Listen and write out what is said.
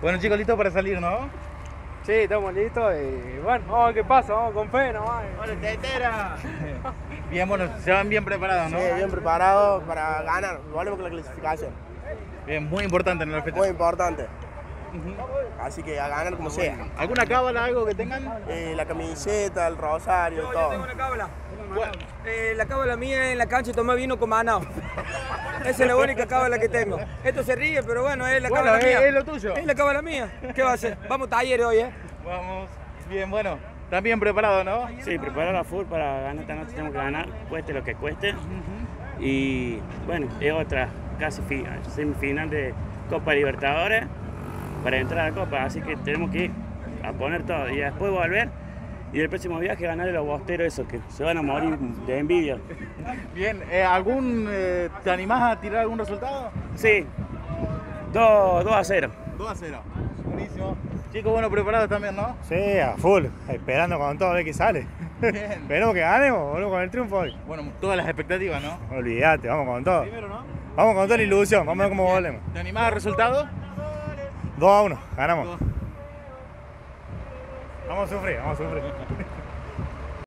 Bueno chicos, listos para salir, ¿no? Sí, estamos listos y bueno, vamos a ver qué pasa, vamos con fe nomás. Bien, bueno, se van bien preparados, ¿no? Sí, bien preparados para ganar. Volvemos con la clasificación. Bien, muy importante en el fecha. Muy importante. Así que a ganar como sea. ¿Alguna cábala, algo que tengan? Eh, la camiseta, el rosario, todo. tengo una cábala. Eh, la cábala mía en la cancha tomé vino con manao. Esa es la única cábala que tengo. Esto se ríe, pero bueno, es la Bueno, cábala es, mía. es lo tuyo. Es la cábala mía. ¿Qué va a hacer? Vamos talleres hoy, ¿eh? Vamos. Bien, bueno. Están bien preparados, ¿no? Sí, preparar a full para ganar esta noche tenemos que ganar, cueste lo que cueste. Y bueno, es otra casi fi- semifinal de Copa Libertadores para entrar a la Copa, así que tenemos que ir a poner todo y después volver y el próximo viaje ganar a los bosteros esos que se van a morir de envidia. Bien, eh, ¿algún, eh, ¿te animás a tirar algún resultado? Sí, 2 a 0. 2 a 0. Buenísimo. Chicos, bueno, preparados también, ¿no? Sí, a full, esperando con todo a ver qué sale. Bien. Esperemos que ganemos, volvemos con el triunfo hoy. Bueno, todas las expectativas, ¿no? Olvídate, vamos con todo. Primero, ¿no? Vamos con toda la ilusión, vamos a ver cómo volvemos. ¿Te animás al resultado? 2 a 1, ganamos. Vamos a sufrir, vamos a sufrir.